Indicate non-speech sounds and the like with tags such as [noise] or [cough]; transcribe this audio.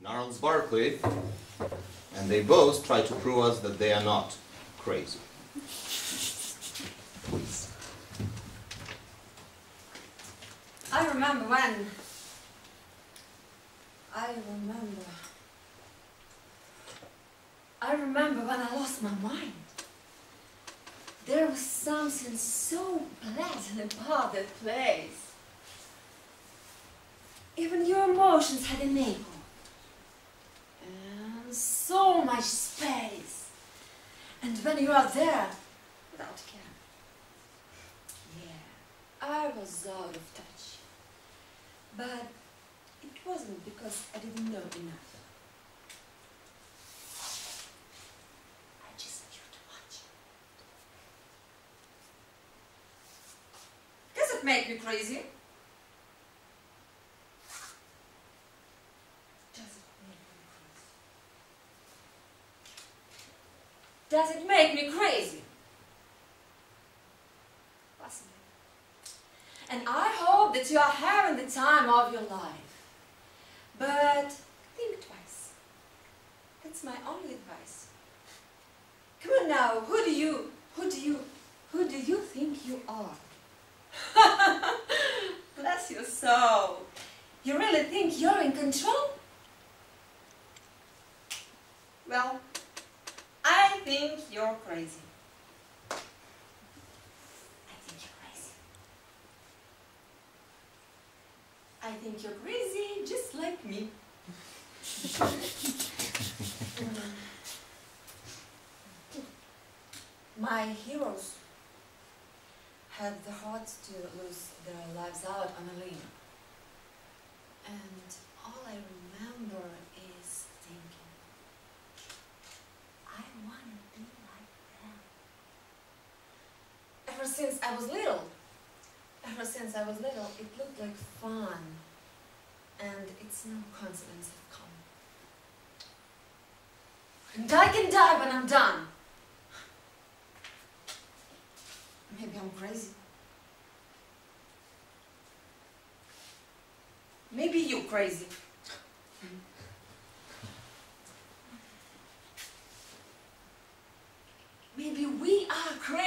Gnarls Barkley, and they both try to prove us that they are not crazy. I remember when. I remember. I remember when I lost my mind. There was something so pleasant about that place. Even your emotions had a echo. And so much space. And when you are there, without care. Yeah, I was out of touch. But it wasn't because I didn't know enough. I just too much. Does it make me crazy? Does it make me crazy? Possibly. And I hope that you are having the time of your life. But think twice. That's my only advice. Come on now, who do you, who do you, who do you think you are? [laughs] Bless your soul. You really think you're in control? Well, think you're crazy. I think you're crazy. I think you're crazy just like me. [laughs] My heroes had the heart to lose their lives out on a limb. And all I remember is thinking, I want to be like them. Ever since I was little, ever since I was little, it looked like fun. And it's no coincidence have come. And I can die when I'm done. Maybe I'm crazy. Maybe you're crazy. Maybe we are crazy.